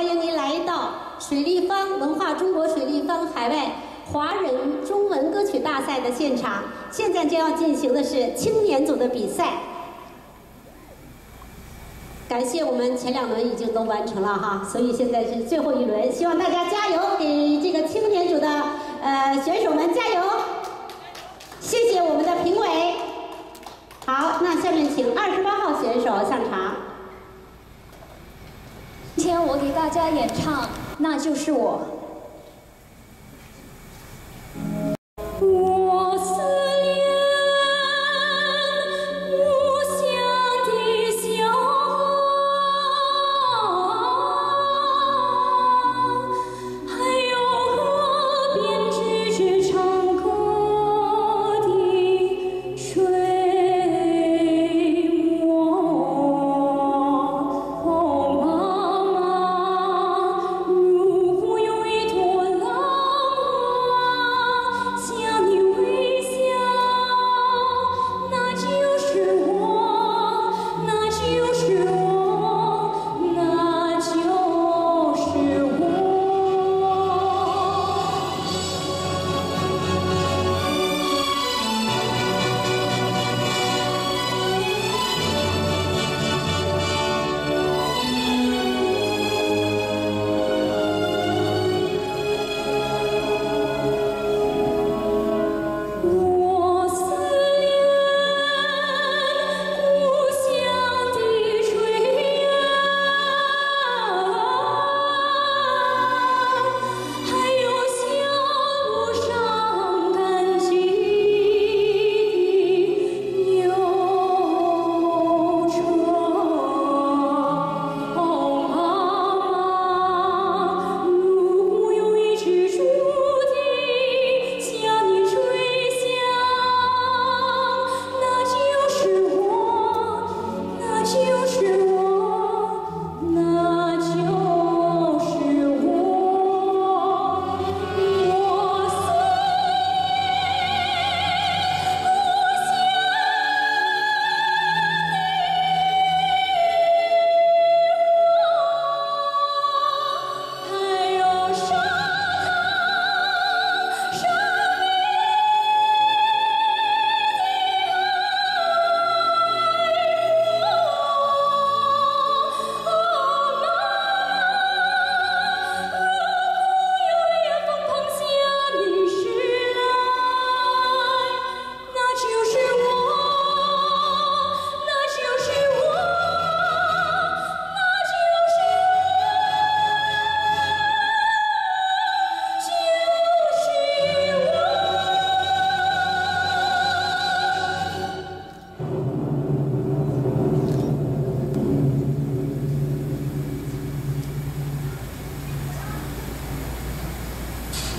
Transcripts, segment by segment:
欢迎您来到水立方文化中国水立方海外华人中文歌曲大赛的现场。现在将要进行的是青年组的比赛。感谢我们前两轮已经都完成了哈，所以现在是最后一轮，希望大家加油，给这个青年组的呃选手们加油。谢谢我们的评委。好，那下面请二十八号选手上场。今天我给大家演唱，那就是我。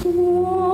我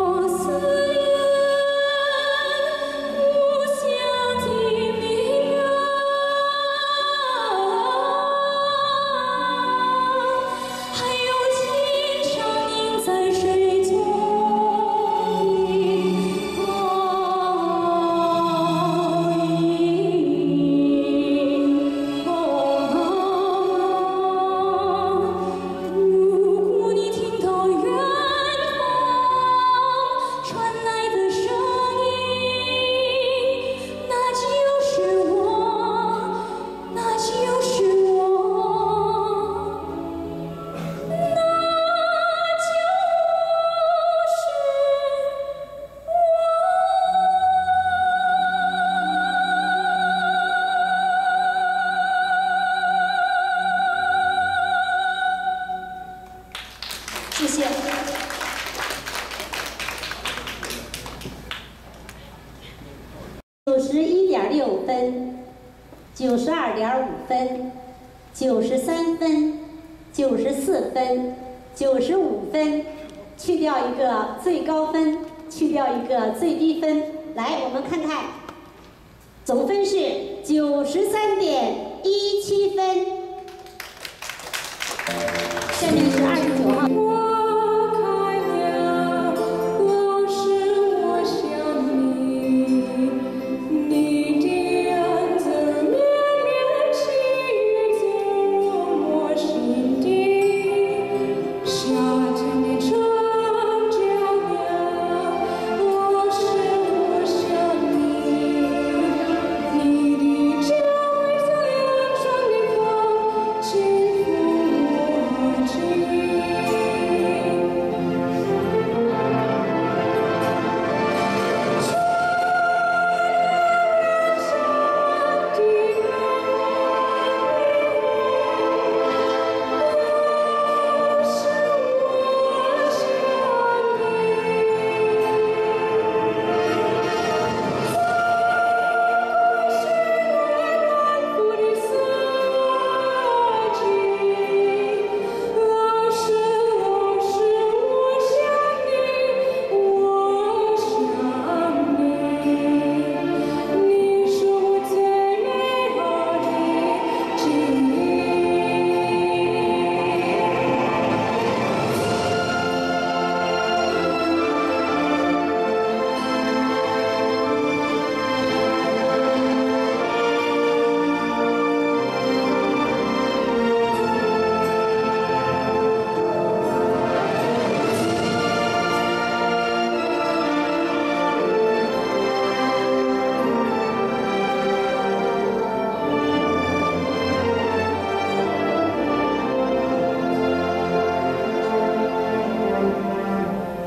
一个最高分，去掉一个最低分。来，我们看看，总分是九十三点一七分。下面是二十九号。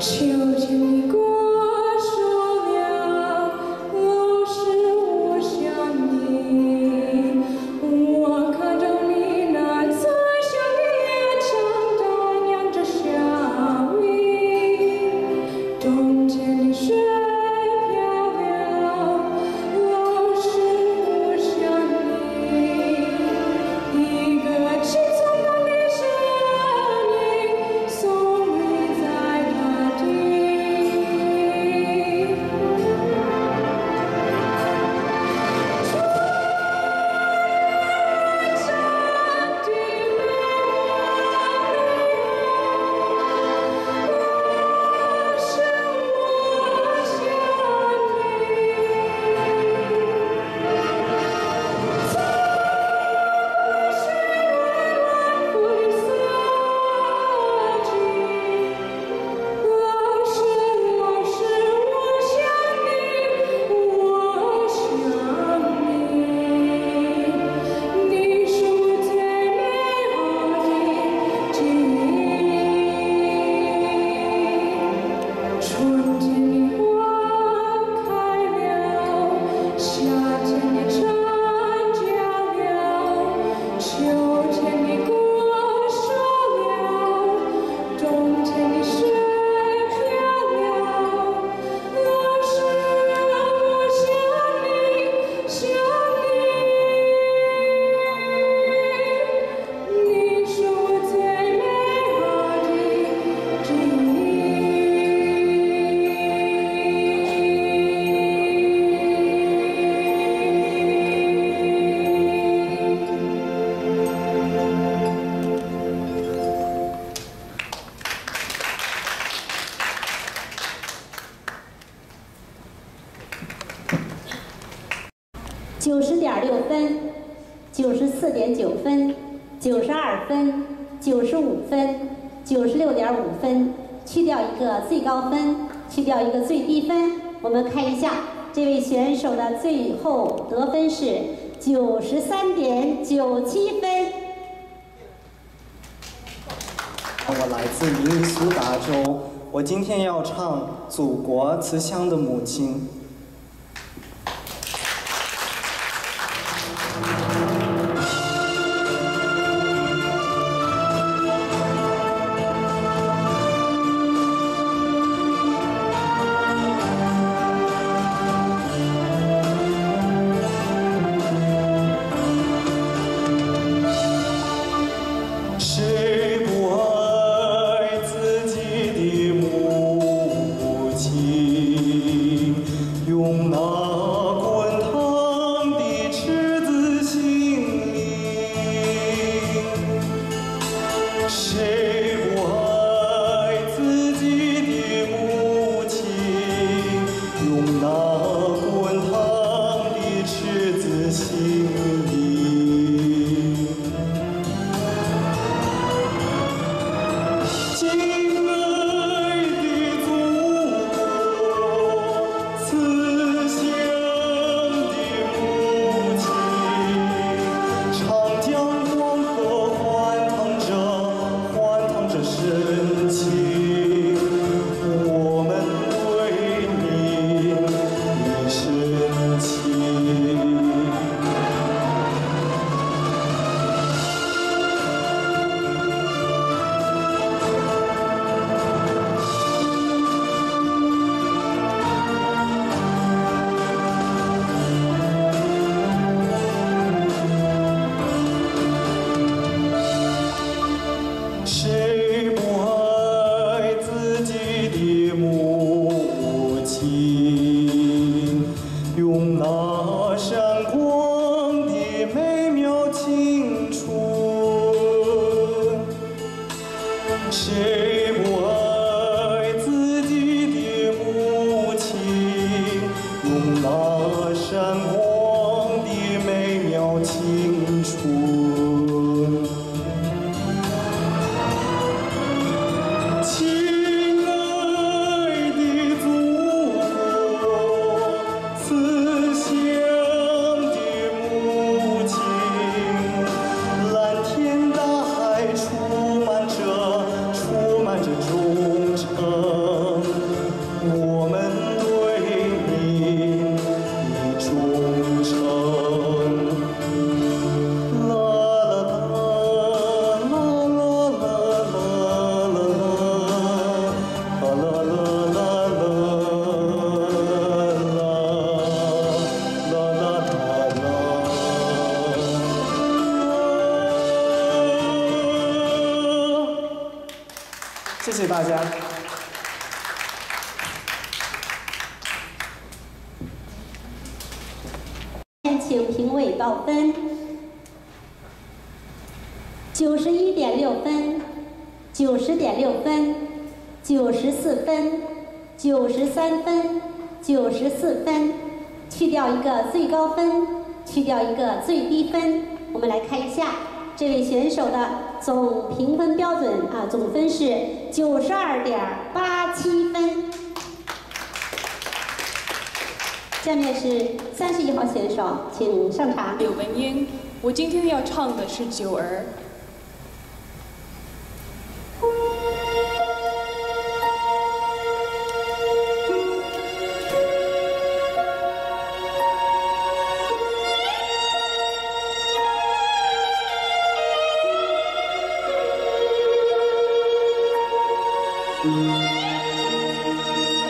Cute. 分，九十四点九分，九十二分，九十五分，九十六点五分，去掉一个最高分，去掉一个最低分，我们看一下这位选手的最后得分是九十三点九七分。我来自明尼苏达州，我今天要唱《祖国慈祥的母亲》。大家。请评委报分：九十一点六分，九十点六分，九十四分，九十三分，九十四分，去掉一个最高分，去掉一个最低分。我们来看一下这位选手的总评分标准啊，总分是九十二点八七分。下面是三十一号选手，请上场。柳文英，我今天要唱的是《九儿》。Música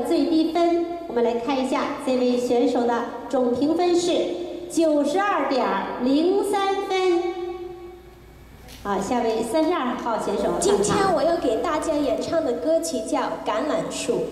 最低分。我们来看一下这位选手的总评分是九十二点零三分。好，下位三十二号选手今。天我要给大家演唱的歌曲叫《橄榄树》。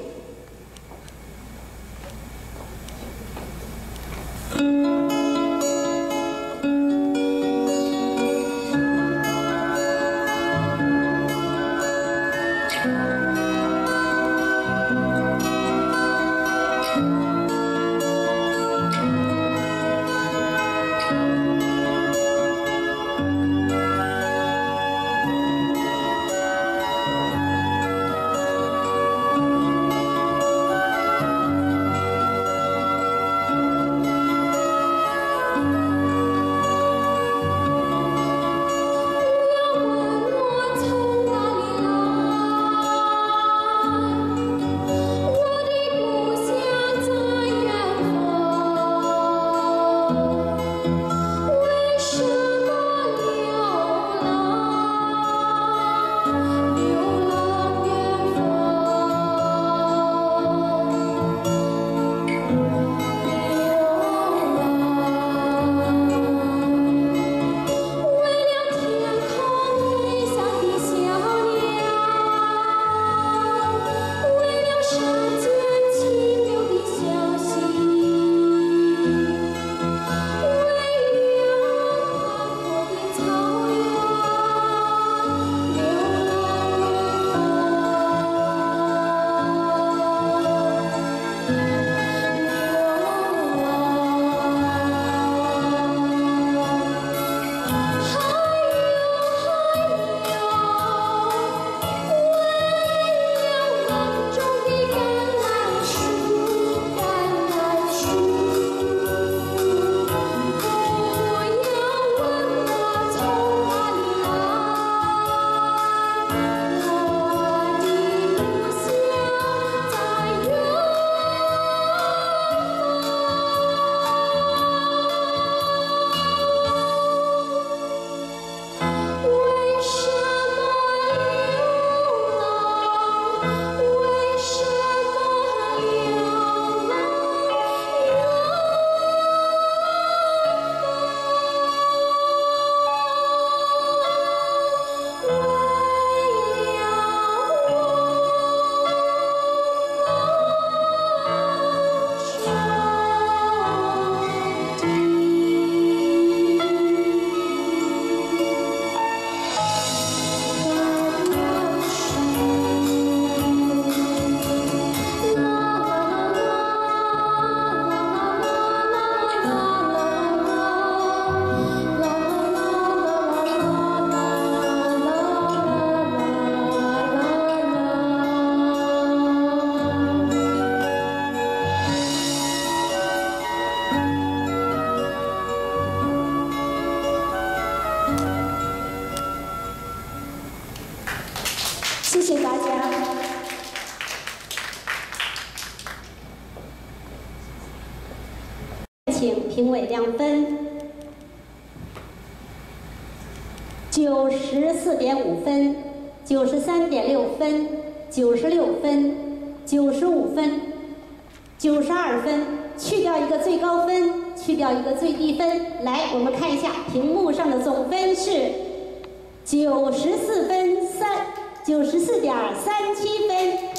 十四点五分，九十三点六分，九十六分，九十五分，九十二分，去掉一个最高分，去掉一个最低分。来，我们看一下屏幕上的总分是九十四分三，九十四点三七分。